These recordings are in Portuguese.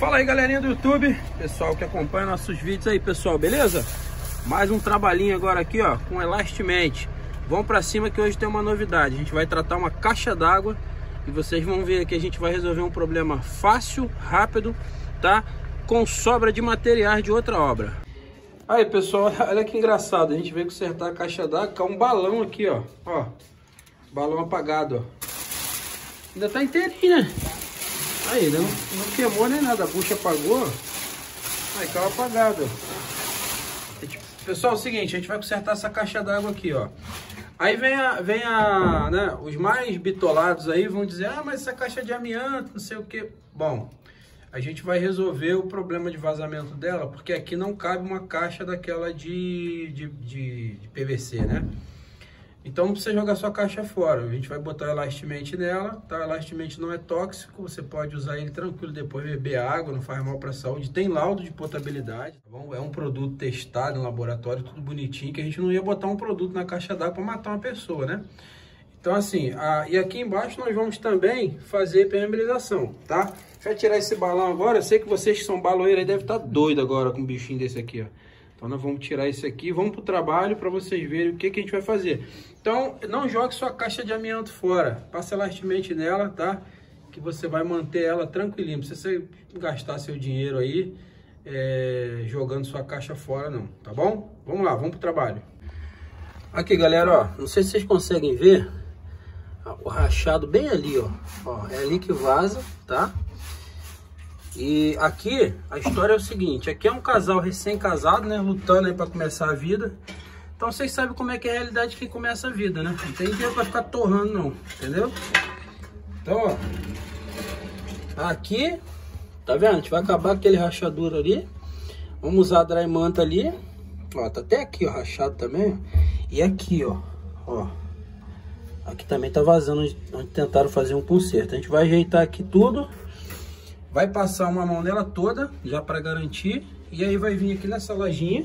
Fala aí galerinha do YouTube, pessoal que acompanha nossos vídeos aí pessoal, beleza? Mais um trabalhinho agora aqui ó, com Elastiment Vamos pra cima que hoje tem uma novidade, a gente vai tratar uma caixa d'água E vocês vão ver que a gente vai resolver um problema fácil, rápido, tá? Com sobra de materiais de outra obra. Aí pessoal, olha que engraçado, a gente veio consertar a caixa d'água com um balão aqui ó. Ó, balão apagado ó. Ainda tá inteirinho né? Aí, não, não queimou nem nada, a bucha apagou. Aí, caiu apagado. Pessoal, é o seguinte, a gente vai consertar essa caixa d'água aqui, ó. Aí vem a, vem a, né, os mais bitolados aí vão dizer, ah, mas essa caixa é de amianto, não sei o que. Bom, a gente vai resolver o problema de vazamento dela, porque aqui não cabe uma caixa daquela de, de, de, de PVC, né? Então precisa jogar sua caixa fora. A gente vai botar o nela, tá? O não é tóxico, você pode usar ele tranquilo depois beber água, não faz mal para a saúde. Tem laudo de potabilidade, tá bom? É um produto testado em laboratório, tudo bonitinho, que a gente não ia botar um produto na caixa d'água para matar uma pessoa, né? Então assim, a... e aqui embaixo nós vamos também fazer permeabilização, tá? Deixa eu tirar esse balão agora, eu sei que vocês que são baloeiros aí devem estar tá doido agora com um bichinho desse aqui, ó. Então nós vamos tirar isso aqui, vamos para o trabalho para vocês verem o que, que a gente vai fazer. Então não jogue sua caixa de amianto fora, passa elastimente nela, tá? Que você vai manter ela tranquilinha, não precisa você gastar seu dinheiro aí é, jogando sua caixa fora não, tá bom? Vamos lá, vamos para o trabalho. Aqui galera, ó, não sei se vocês conseguem ver o rachado bem ali, ó, ó é ali que vaza, tá? E aqui a história é o seguinte, aqui é um casal recém-casado, né, lutando aí para começar a vida. Então vocês sabem como é que é a realidade de quem começa a vida, né? Não tem tempo para ficar torrando não, entendeu? Então, ó, aqui, tá vendo? A gente vai acabar aquele rachadura ali. Vamos usar a dry manta ali. Ó, tá até aqui, ó, rachado também. E aqui, ó, ó. Aqui também tá vazando onde tentaram fazer um conserto. A gente vai ajeitar aqui tudo. Vai passar uma mão nela toda, já para garantir. E aí vai vir aqui nessa lojinha.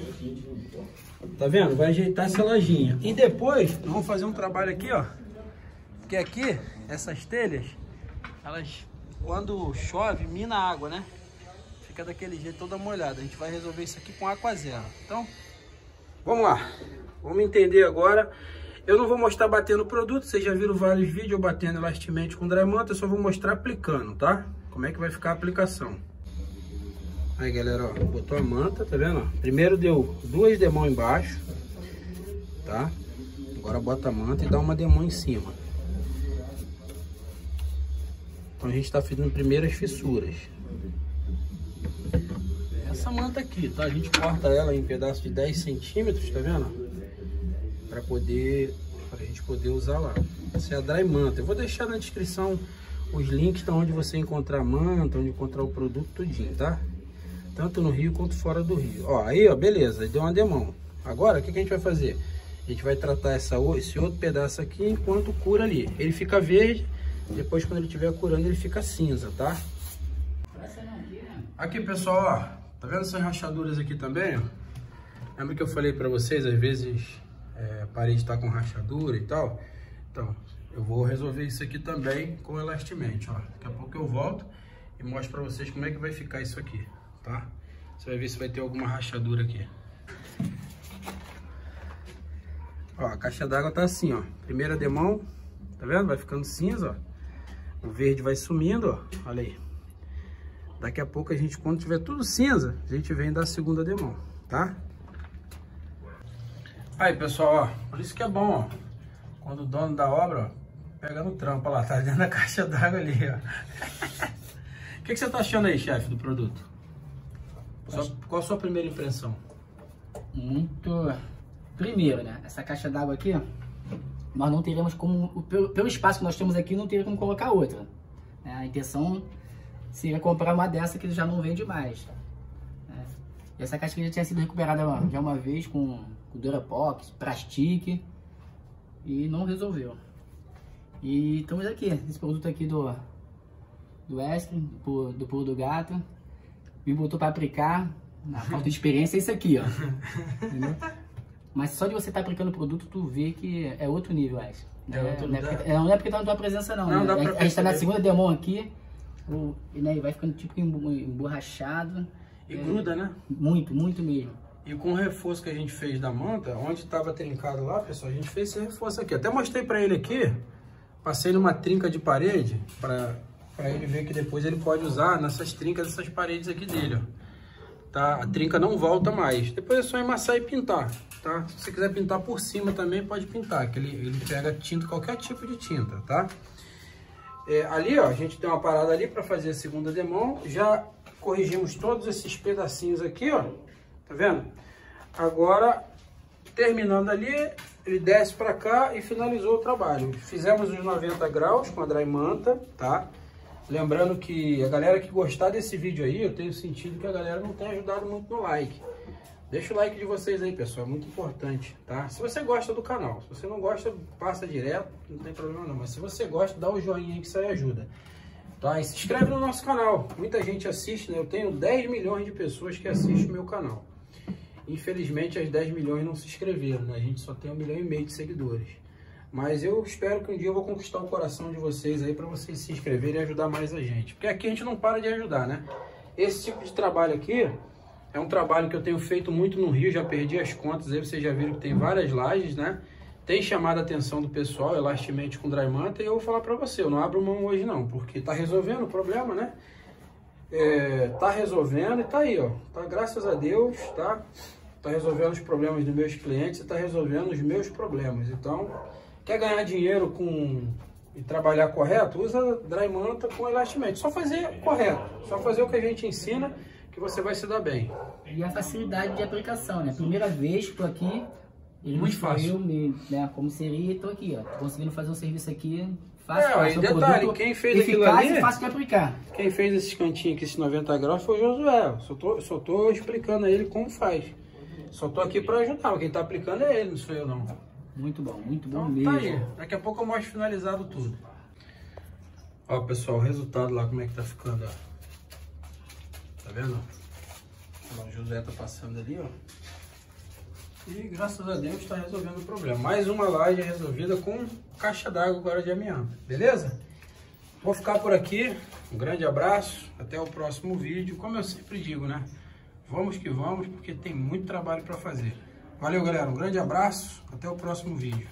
Tá vendo? Vai ajeitar essa lojinha. E depois, vamos fazer um trabalho aqui, ó. Porque aqui, essas telhas, elas, quando chove, mina a água, né? Fica daquele jeito toda molhada. A gente vai resolver isso aqui com água zero. Então, vamos lá. Vamos entender agora. Eu não vou mostrar batendo o produto. Vocês já viram vários vídeos batendo elastimente com dry manta. Eu só vou mostrar aplicando, tá? Como é que vai ficar a aplicação. Aí galera, ó, botou a manta, tá vendo? Primeiro deu duas demão embaixo, tá? Agora bota a manta e dá uma demão em cima. Então a gente tá fazendo primeiras fissuras. Essa manta aqui, tá? A gente corta ela em pedaços de 10 centímetros, tá vendo? Para poder, pra gente poder usar lá. Essa é a dry manta. Eu vou deixar na descrição os links estão onde você encontrar a manta, onde encontrar o produto tudinho, tá? Tanto no Rio quanto fora do Rio. Ó, aí, ó, beleza, deu uma demão. Agora, o que, que a gente vai fazer? A gente vai tratar essa, esse outro pedaço aqui enquanto cura ali. Ele fica verde, depois quando ele estiver curando ele fica cinza, tá? Aqui, pessoal, ó, tá vendo essas rachaduras aqui também, ó? Lembra que eu falei pra vocês, às vezes é, a parede tá com rachadura e tal? Então, eu vou resolver isso aqui também com elastimente, ó. Daqui a pouco eu volto e mostro pra vocês como é que vai ficar isso aqui, tá? Você vai ver se vai ter alguma rachadura aqui. Ó, a caixa d'água tá assim, ó. Primeira demão, tá vendo? Vai ficando cinza, ó. O verde vai sumindo, ó. Olha aí. Daqui a pouco a gente, quando tiver tudo cinza, a gente vem da segunda demão, tá? Aí, pessoal, ó. Por isso que é bom, ó. Quando o dono da obra, ó, Pega no trampo, lá, tá dentro da caixa d'água ali, ó. O que, que, você tá achando aí, chefe, do produto? Sua, qual a sua primeira impressão? Muito... Primeiro, né, essa caixa d'água aqui, nós não teremos como... Pelo, pelo, espaço que nós temos aqui, não teria como colocar outra. Né? A intenção seria comprar uma dessa que já não vende mais. Né? E essa caixa aqui já tinha sido recuperada já uma vez com, com Durapox, Plastique e não resolveu. E estamos aqui, esse produto aqui do, do Wesley, do, do pulo do gato. Me botou para aplicar, na falta de experiência, é isso aqui, ó. Entendeu? Mas só de você estar tá aplicando o produto, tu vê que é outro nível, Wesley. É, outro, não, é porque, não é porque tá na tua presença, não. não né? a, a gente tá na segunda demão aqui, o, né, vai ficando tipo emborrachado. E é, gruda, né? Muito, muito mesmo. E com o reforço que a gente fez da manta, onde estava trincado lá, pessoal, a gente fez esse reforço aqui. Até mostrei para ele aqui, passei numa trinca de parede, para ele ver que depois ele pode usar nessas trincas, essas paredes aqui dele, ó. Tá? A trinca não volta mais. Depois é só emassar e pintar, tá? Se você quiser pintar por cima também, pode pintar, que ele, ele pega tinta, qualquer tipo de tinta, tá? É, ali, ó, a gente tem uma parada ali para fazer a segunda demão. Já corrigimos todos esses pedacinhos aqui, ó. Tá vendo? Agora, terminando ali, ele desce para cá e finalizou o trabalho. Fizemos os 90 graus com a dry manta, tá? Lembrando que a galera que gostar desse vídeo aí, eu tenho sentido que a galera não tem ajudado muito no like. Deixa o like de vocês aí, pessoal, é muito importante, tá? Se você gosta do canal, se você não gosta, passa direto, não tem problema não. Mas se você gosta, dá o joinha aí que isso aí ajuda. Tá? E se inscreve no nosso canal. Muita gente assiste, né? Eu tenho 10 milhões de pessoas que assistem o meu canal. Infelizmente, as 10 milhões não se inscreveram, né? A gente só tem um milhão e meio de seguidores. Mas eu espero que um dia eu vou conquistar o coração de vocês aí para vocês se inscreverem e ajudar mais a gente. Porque aqui a gente não para de ajudar, né? Esse tipo de trabalho aqui é um trabalho que eu tenho feito muito no Rio, já perdi as contas, aí vocês já viram que tem várias lajes, né? Tem chamado a atenção do pessoal, elastimente com dry manta, e eu vou falar para você, eu não abro mão hoje não, porque tá resolvendo o problema, né? É, tá resolvendo e tá aí, ó. Tá, graças a Deus, tá? Tá resolvendo os problemas dos meus clientes e tá resolvendo os meus problemas. Então, quer ganhar dinheiro com e trabalhar correto, usa dry manta com elastimento. Só fazer correto, só fazer o que a gente ensina que você vai se dar bem. E a facilidade de aplicação, né? Primeira vez que tô aqui, ele Muito fácil. Me, né, como seria, estou aqui, ó. Tô conseguindo fazer um serviço aqui fácil. É, e detalhe, quem fez aquilo ali... fácil de aplicar. Quem fez esses cantinhos aqui, esses 90 graus, foi o Josué. Só tô, só tô explicando a ele como faz. Só tô aqui para ajudar, quem tá aplicando é ele, não sou eu não. Muito bom, muito bom então, mesmo. Tá aí. Daqui a pouco eu mostro finalizado tudo. Ó, pessoal, o resultado lá, como é que tá ficando, ó. Tá vendo? O José tá passando ali, ó. E graças a Deus está resolvendo o problema. Mais uma laje resolvida com caixa d'água agora de amianto, beleza? Vou ficar por aqui. Um grande abraço. Até o próximo vídeo. Como eu sempre digo, né? Vamos que vamos, porque tem muito trabalho para fazer. Valeu, galera. Um grande abraço. Até o próximo vídeo.